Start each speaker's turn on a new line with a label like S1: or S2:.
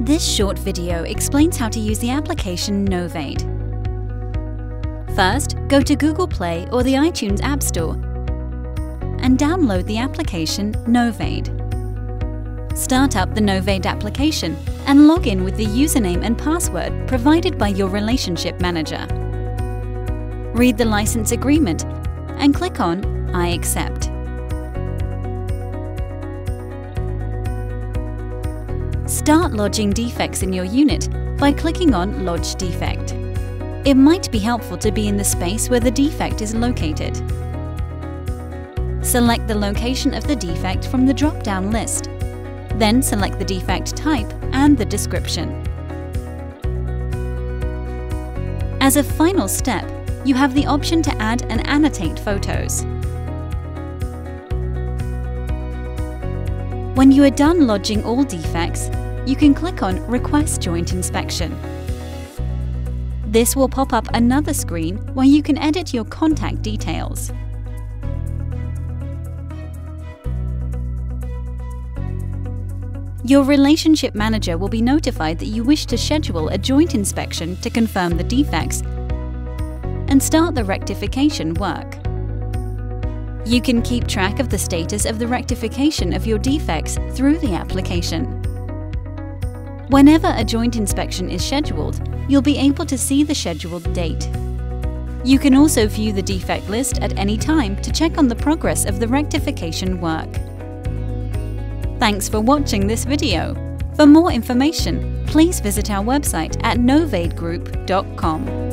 S1: This short video explains how to use the application Novade. First, go to Google Play or the iTunes App Store and download the application Novade. Start up the Novade application and log in with the username and password provided by your relationship manager. Read the license agreement and click on I accept. Start lodging defects in your unit by clicking on Lodge Defect. It might be helpful to be in the space where the defect is located. Select the location of the defect from the drop-down list. Then select the defect type and the description. As a final step, you have the option to add and annotate photos. When you are done lodging all defects, you can click on Request Joint Inspection. This will pop up another screen where you can edit your contact details. Your relationship manager will be notified that you wish to schedule a joint inspection to confirm the defects and start the rectification work. You can keep track of the status of the rectification of your defects through the application. Whenever a joint inspection is scheduled, you'll be able to see the scheduled date. You can also view the defect list at any time to check on the progress of the rectification work. Thanks for watching this video. For more information, please visit our website at novadegroup.com.